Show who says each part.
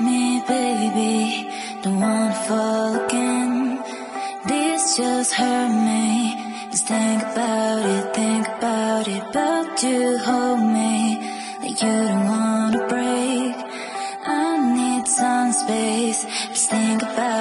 Speaker 1: me, baby. Don't wanna fall again. This just hurt me. Just think about it, think about it. About you, hold me. that you don't wanna break. I need some space. Just think about it.